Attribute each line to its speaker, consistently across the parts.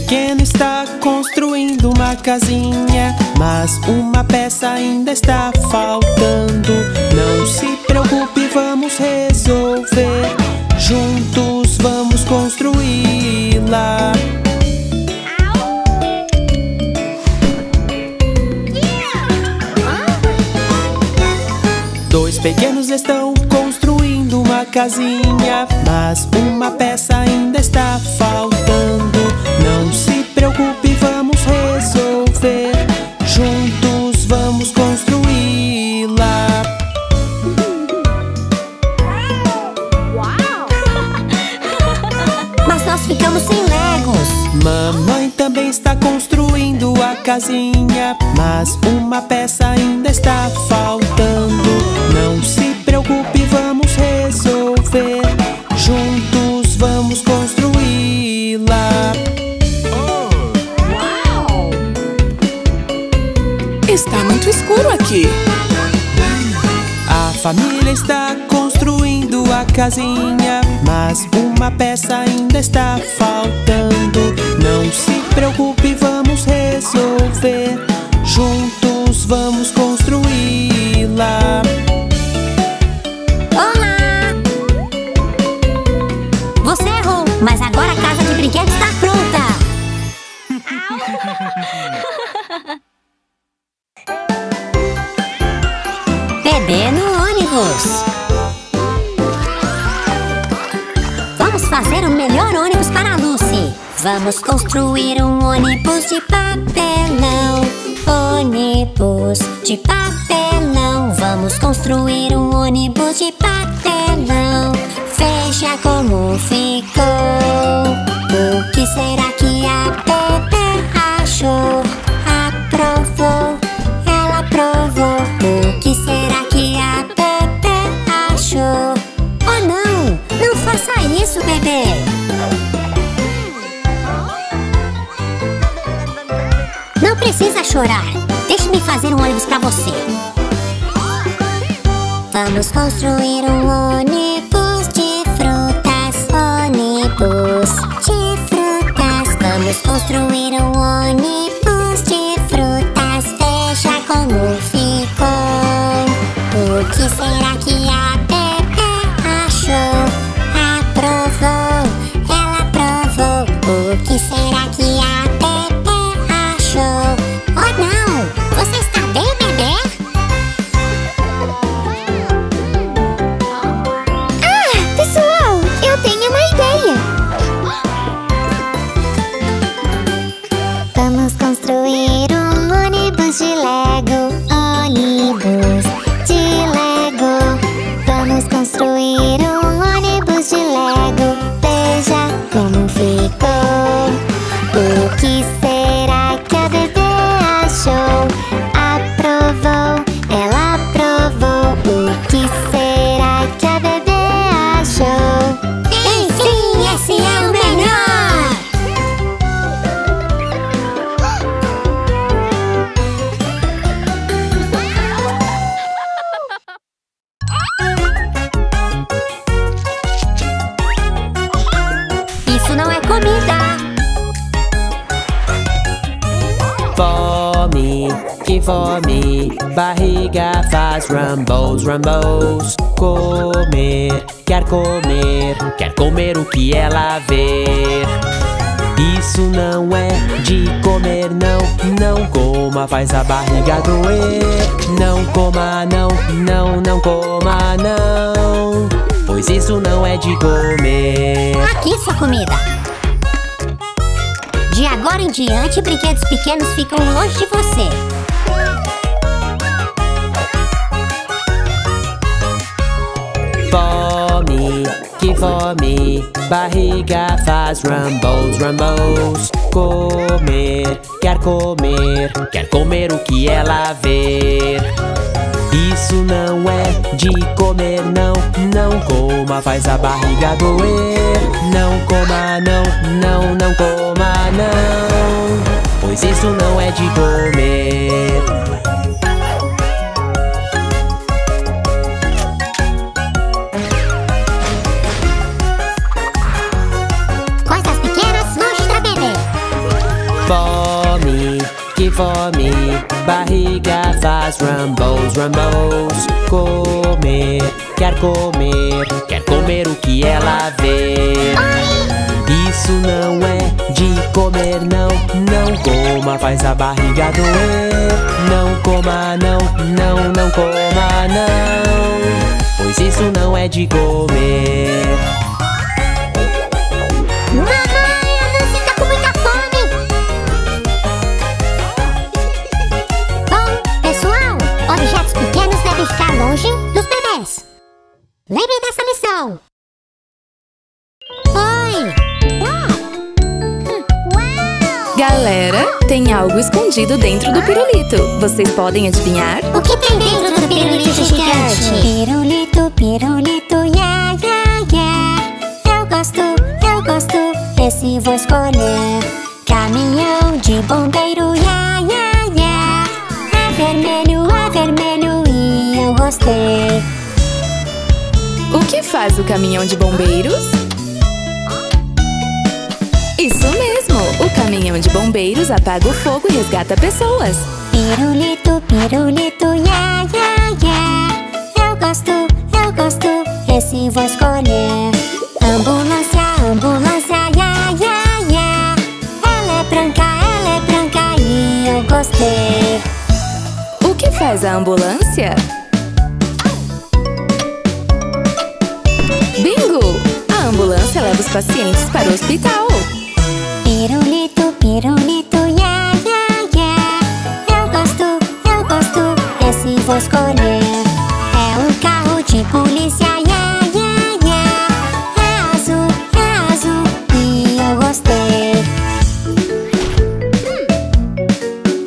Speaker 1: pequeno está construindo uma casinha, mas uma peça ainda está faltando. Não se preocupe, vamos resolver. Juntos vamos construí-la. Dois pequenos estão construindo uma casinha, mas uma peça ainda está faltando. Resolver. Juntos vamos construí-la.
Speaker 2: Mas nós ficamos sem legos.
Speaker 1: Mamãe também está construindo a casinha, mas uma peça peça ainda está faltando. Não se preocupe, vamos resolver. Juntos vamos construí-la.
Speaker 2: Olá! Você errou, mas agora a casa de brinquedos está pronta. Bebê no ônibus. Vamos construir um ônibus de papelão. Ônibus de papelão. Vamos construir um ônibus de papelão. Veja como ficou. O que será que chorar. Deixe-me fazer um ônibus pra você. Vamos construir um ônibus de frutas. Ônibus de frutas. Vamos construir um ônibus
Speaker 1: rumbles. Comer, quer comer, quer comer o que ela ver. Isso não é de comer, não, não coma, faz a barriga doer. Não coma, não, não, não coma, não. Pois isso não é de comer.
Speaker 2: Aqui sua comida! De agora em diante, brinquedos pequenos ficam longe de você.
Speaker 1: Fome, que fome, barriga faz rumbles, rumbles. Comer, quer comer, quer comer o que ela ver. Isso não é de comer, não, não coma, faz a barriga doer. Não coma, não, não, não coma, não, pois isso não é de comer. Fome, barriga faz rumbles, rumbles. Comer, quer comer, quer comer o que ela vê. Isso não é de comer, não, não coma, faz a barriga doer. Não coma, não, não, não coma, não, pois isso não é de comer.
Speaker 3: Tem algo escondido dentro do pirulito. Vocês podem adivinhar?
Speaker 2: O que tem dentro do pirulito gigante? Pirulito, pirulito, yeah, yeah, yeah. Eu gosto, eu gosto, esse vou escolher. Caminhão de bombeiro, yeah, yeah, yeah. É vermelho, é vermelho e eu gostei.
Speaker 3: O que faz o caminhão de bombeiros? Caminhão de bombeiros apaga o fogo e resgata pessoas.
Speaker 2: Pirulito, pirulito, yeah, yeah, yeah. Eu gosto, eu gosto, esse vou escolher. Ambulância, ambulância, yeah, yeah, yeah. Ela é branca, ela é branca e eu gostei.
Speaker 3: O que faz a ambulância? Bingo! A ambulância leva os pacientes para o hospital.
Speaker 2: Pirulito, pirulito, yeah, yeah, yeah. Eu gosto, eu gosto, esse vou escolher. É um carro de polícia, yeah, yeah, yeah. É azul, é azul e eu gostei.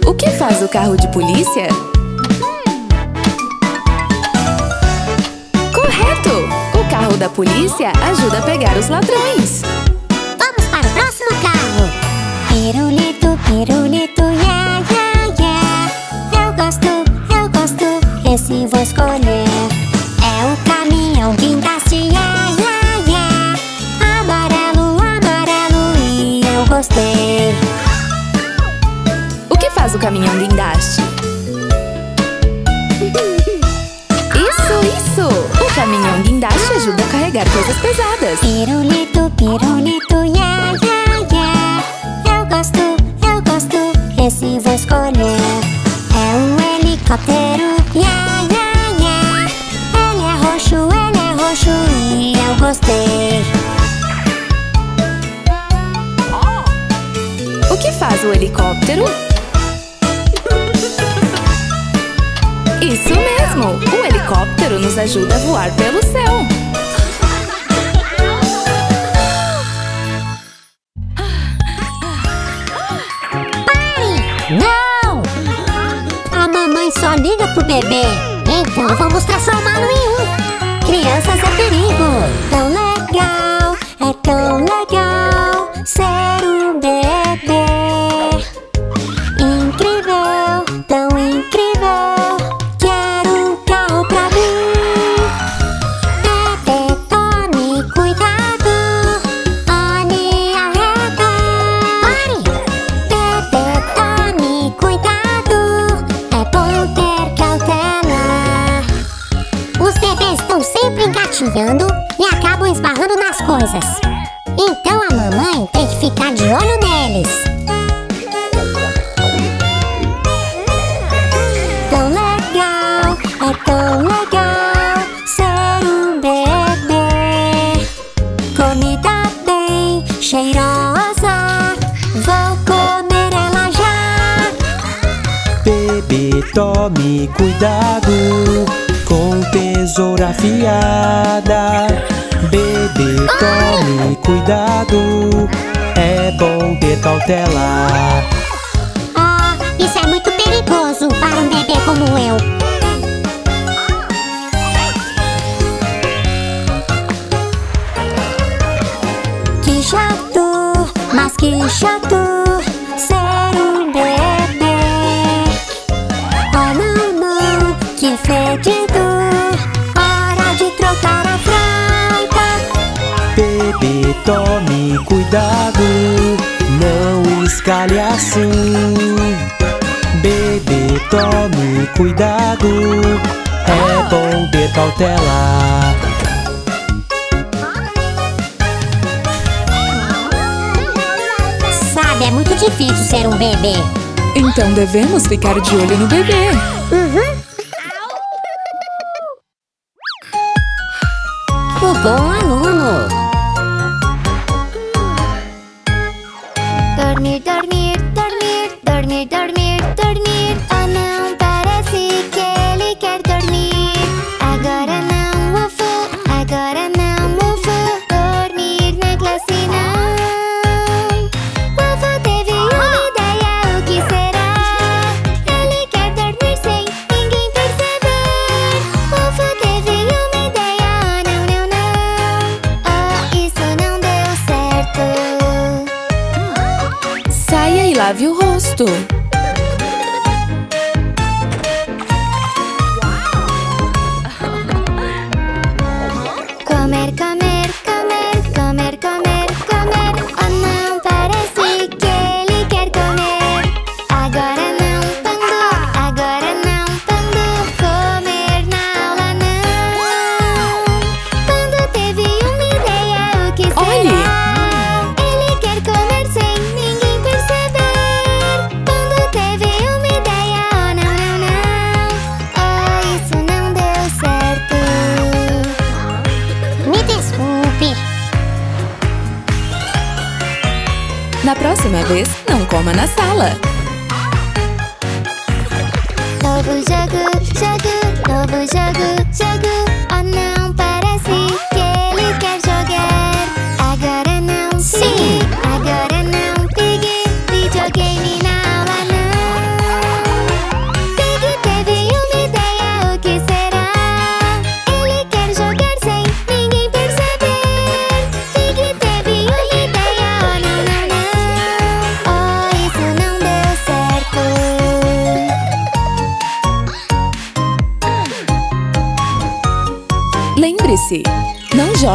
Speaker 3: O que faz o carro de polícia? Correto! O carro da polícia ajuda a pegar os ladrões.
Speaker 2: Gostei.
Speaker 3: O que faz o
Speaker 2: helicóptero?
Speaker 3: Isso mesmo! O helicóptero nos ajuda a voar pelo céu.
Speaker 2: Não! A mamãe só liga pro bebê. Então vamos transformá-lo em um. Crianças é go like cheirosa, vou comer ela já.
Speaker 1: Bebê, tome cuidado com tesoura afiada. Bebê, tome cuidado, é bom ter cautela.
Speaker 2: Ah, isso é muito perigoso para um bebê como eu. Que chato ser um bebê. Oh não, não, que fedido. Hora de trocar a fralda.
Speaker 1: Bebê, tome cuidado, não escalhe assim.
Speaker 4: bebê, tome cuidado. É bom ter cautela.
Speaker 5: Sabe, é muito difícil ser um bebê.
Speaker 3: Então devemos ficar de olho no bebê.
Speaker 5: O bom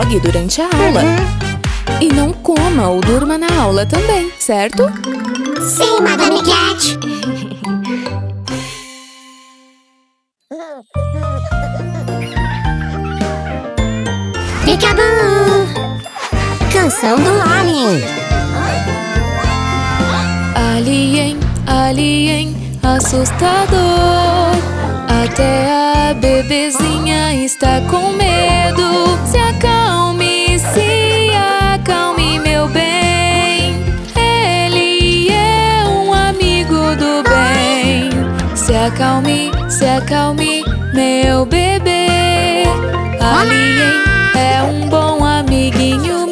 Speaker 3: jogue durante a aula. E não coma ou durma na aula também, certo?
Speaker 5: Sim, Madame Cat. Peekaboo! Canção do Alien.
Speaker 3: Alien, alien, assustador. Até a bebezinha está com medo. Se acalme, se acalme, meu bem. Ele é um amigo do bem. Se acalme, se acalme, meu bebê. Alien é um bom amiguinho,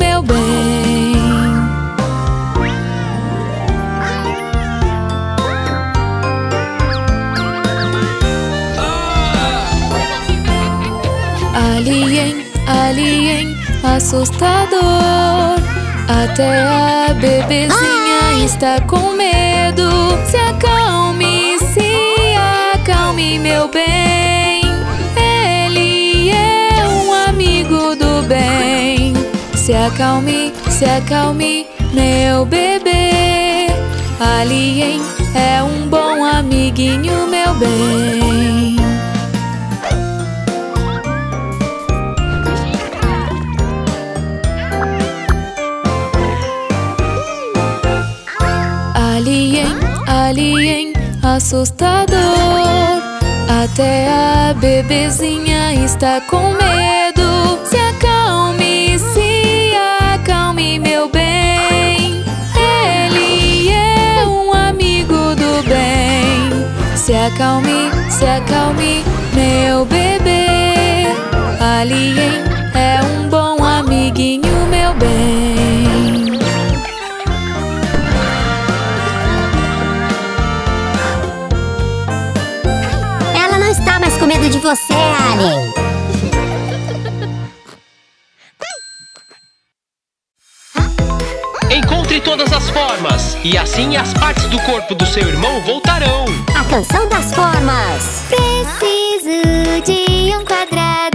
Speaker 3: Alien, alien, assustador. Até a bebezinha está com medo. Se acalme, se acalme, meu bem. Ele é um amigo do bem. Se acalme, se acalme, meu bebê. Alien é um bom amiguinho, meu bem. Alien, assustador. Até a bebezinha está com medo. Se acalme, se acalme, meu bem. Ele é um amigo do bem. Se acalme, se acalme, meu bebê. Alien é um bom amiguinho, meu bem.
Speaker 5: Medo de você, Alien.
Speaker 4: Encontre todas as formas, e assim as partes do corpo do seu irmão voltarão.
Speaker 5: A canção das formas.
Speaker 1: Preciso de um quadrado. Quadrado,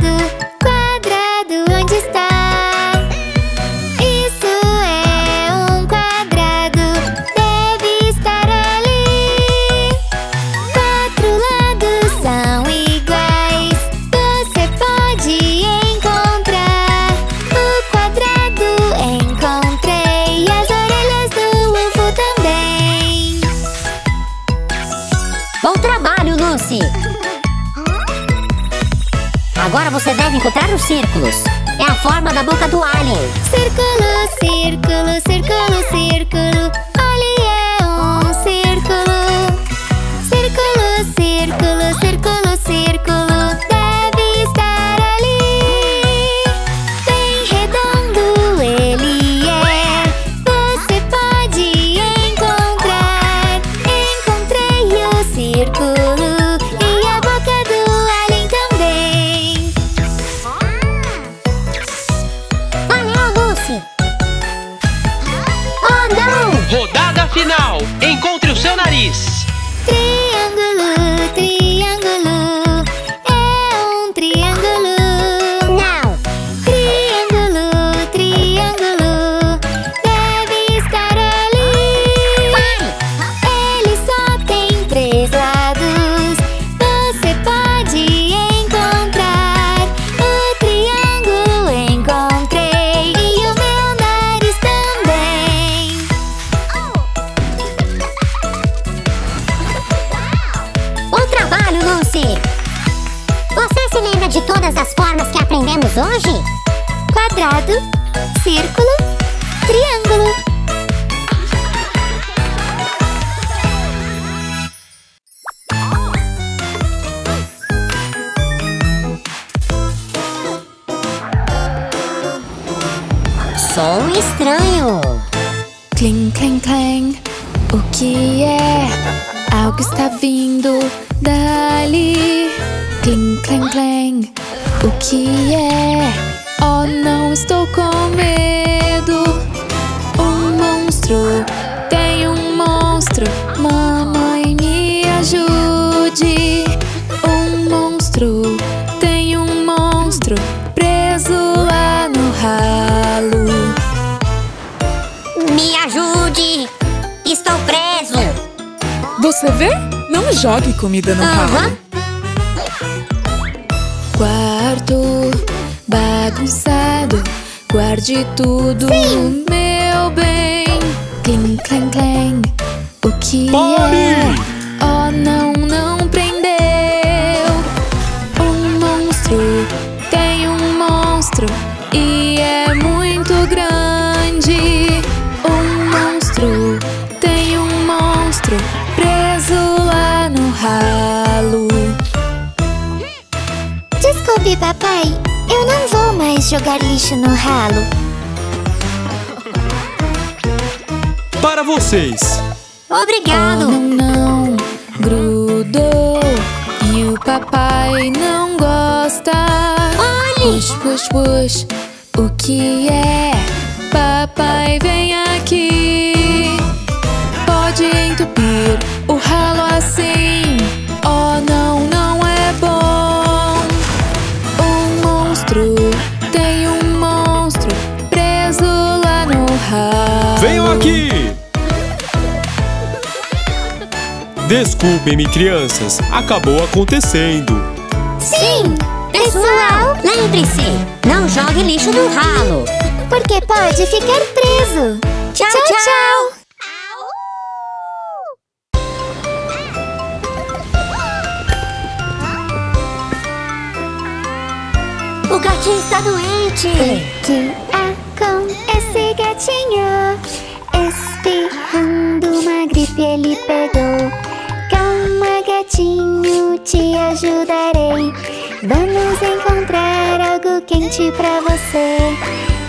Speaker 2: Agora você deve encontrar os círculos. É a forma da boca do alien.
Speaker 5: Círculo, círculo, círculo, círculo. Ali é um círculo. Círculo, círculo, círculo, círculo.
Speaker 1: Seu nariz.
Speaker 2: Lucy! Você se lembra de todas as formas que aprendemos hoje?
Speaker 5: Quadrado, círculo, triângulo.
Speaker 2: Som estranho!
Speaker 3: Clim, clim, clim. O que é? Algo está vindo dali. Clim, clim, clim. O que é? Oh, não estou com medo. Um monstro, tem um monstro. Mamãe, me ajude. Um monstro, tem um monstro preso lá no ralo.
Speaker 2: Me ajude! Estou preso!
Speaker 3: Você vê? Não jogue comida no ralo. Quarto bagunçado, guarde tudo, meu bem. Clim, clim, clim. O que é?
Speaker 5: Jogar lixo no ralo.
Speaker 4: Para vocês!
Speaker 2: Obrigado!
Speaker 3: Oh, não, não, grudou e o papai não gosta.
Speaker 2: Olhe!
Speaker 3: Push, push, push, o que é? Papai, vem aqui.
Speaker 4: Desculpem-me, crianças. Acabou acontecendo.
Speaker 2: Sim! Pessoal, lembre-se! Não jogue lixo no ralo!
Speaker 5: Porque pode ficar preso.
Speaker 2: Tchau, tchau! O gatinho está doente!
Speaker 5: O que há com esse gatinho? Espirrando uma gripe ele pegou. Gatinho, te ajudarei. Vamos encontrar algo quente pra você.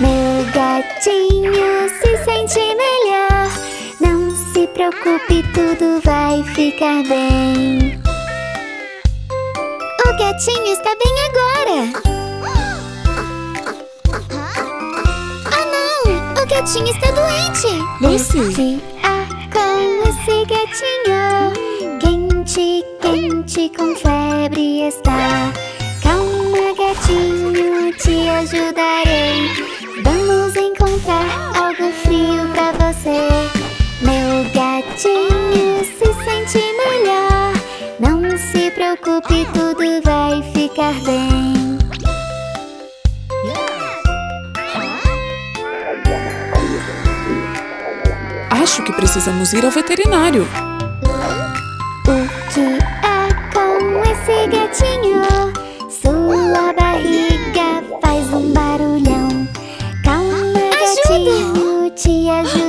Speaker 5: Meu gatinho se sente melhor. Não se preocupe, tudo vai ficar bem. O gatinho está bem agora. Ah, não! O gatinho está doente!
Speaker 3: Lucy?
Speaker 5: Há com esse gatinho? Quente, quente, com febre está. Calma, gatinho, te ajudarei. Vamos encontrar algo frio pra você. Meu gatinho se sente melhor. Não se preocupe, tudo vai ficar bem.
Speaker 3: Acho que precisamos ir ao veterinário.
Speaker 5: O você, gatinho Sua barriga faz um barulhão Calma, Ajuda. gatinho, te ajuda.